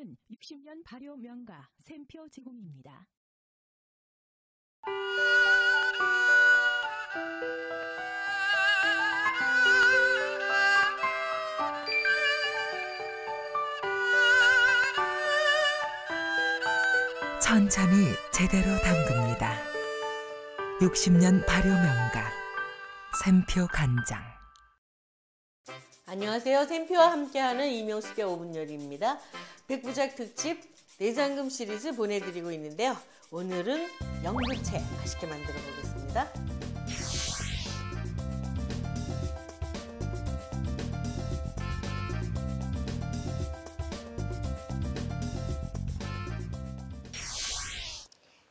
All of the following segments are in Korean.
함께하는 60년 발효 명가 샘표 제공입니다. 천천히 제대로 담급니다. 60년 발효 명가 샘표 간장 안녕하세요. 샘표와 함께하는 이명숙의 5분 요리입니다. 백부작 특집 내장금 시리즈 보내드리고 있는데요. 오늘은 연근채 맛있게 만들어 보겠습니다.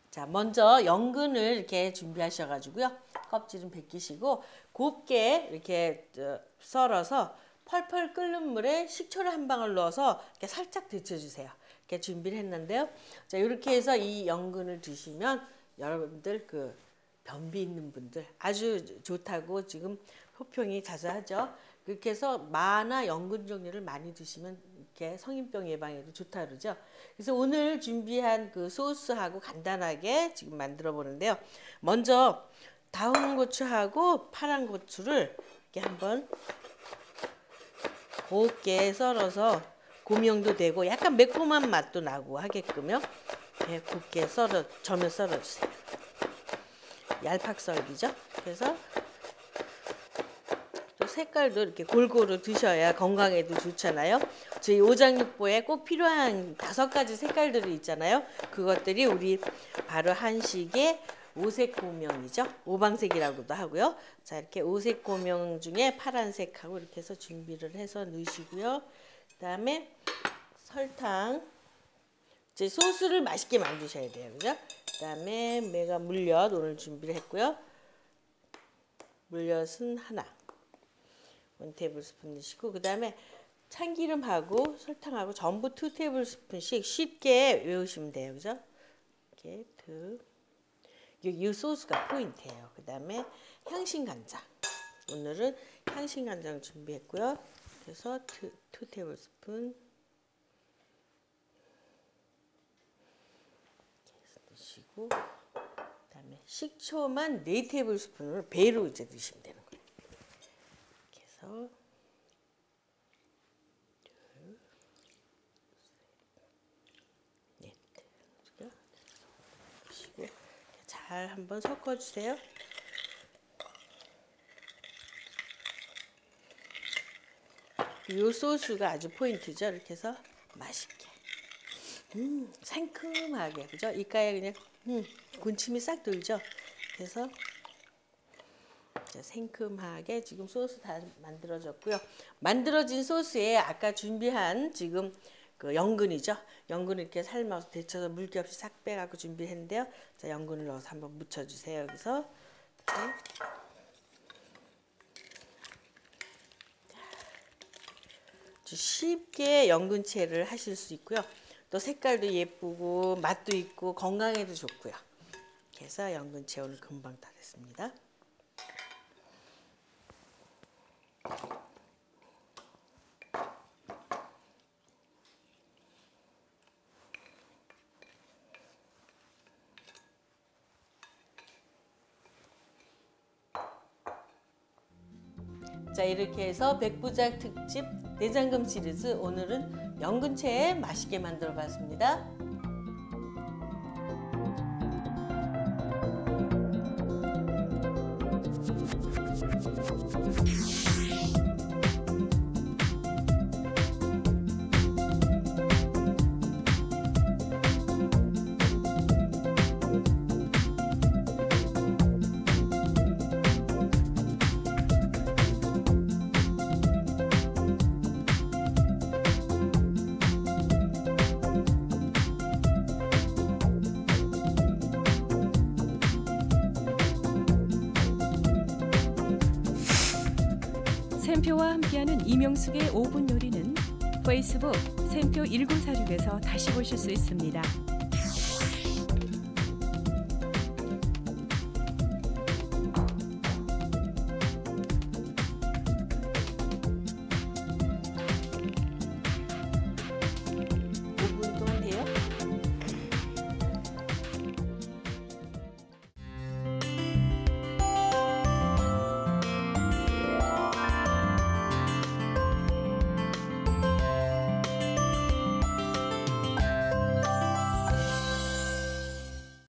자, 먼저 연근을 이렇게 준비하셔가지고요. 껍질은 벗기시고 곱게 이렇게 어, 썰어서 펄펄 끓는 물에 식초를 한 방울 넣어서 이렇게 살짝 데쳐주세요. 이렇게 준비를 했는데요. 자, 이렇게 해서 이 연근을 드시면 여러분들 그 변비 있는 분들 아주 좋다고 지금 호평이 자자하죠. 그렇게 해서 마나 연근 종류를 많이 드시면 이렇게 성인병 예방에도 좋다 그러죠. 그래서 오늘 준비한 그 소스하고 간단하게 지금 만들어 보는데요. 먼저 다운 고추하고 파란 고추를 이렇게 한번 곱게 썰어서 고명도 되고 약간 매콤한 맛도 나고 하게끔요. 네, 곱게 썰어 저면 썰어 주세요. 얄팍 썰기죠. 그래서 또 색깔도 이렇게 골고루 드셔야 건강에도 좋잖아요. 저희 오장육보에 꼭 필요한 다섯 가지 색깔들이 있잖아요. 그것들이 우리 바로 한식의 오색 고명이죠. 오방색이라고도 하고요. 자, 이렇게 오색 고명 중에 파란색하고 이렇게 해서 준비를 해서 넣으시고요. 그 다음에 설탕. 이제 소스를 맛있게 만드셔야 돼요. 그죠? 그 다음에 메가 물엿 오늘 준비를 했고요. 물엿은 하나. 원 테이블 스푼 넣으시고 그 다음에 참기름하고 설탕하고 전부 two tablespoon씩 쉽게 외우시면 돼요. 그죠? 이렇게 두 이 소스가 포인트예요. 그 다음에 향신간장. 오늘은 향신간장 준비했고요. 그래서 two, two tablespoon 넣으시고 그 다음에 식초만 네 tablespoon을 배로 이제 넣으시면 되는 거예요. 이렇게 해서 잘 한번 섞어주세요. 이 소스가 아주 포인트죠. 이렇게 해서 맛있게. 음, 상큼하게. 그죠? 이가에 그냥, 음, 군침이 싹 돌죠? 그래서 생큼하게 지금 소스 다 만들어졌고요. 만들어진 소스에 아까 준비한 지금 그 연근이죠. 연근을 이렇게 삶아서 데쳐서 물기 없이 싹 빼갖고 준비했는데요. 자, 연근을 넣어서 한번 묻혀주세요. 여기서. 네. 쉽게 연근채를 하실 수 있고요. 또 색깔도 예쁘고 맛도 있고 건강에도 좋고요. 그래서 연근채 오늘 금방 다 됐습니다. 자 이렇게 해서 백부작 특집 내장금 시리즈 오늘은 연근채 맛있게 만들어 봤습니다. 샘표와 함께하는 이명숙의 5분 요리는 페이스북 샘표 1946에서 다시 보실 수 있습니다.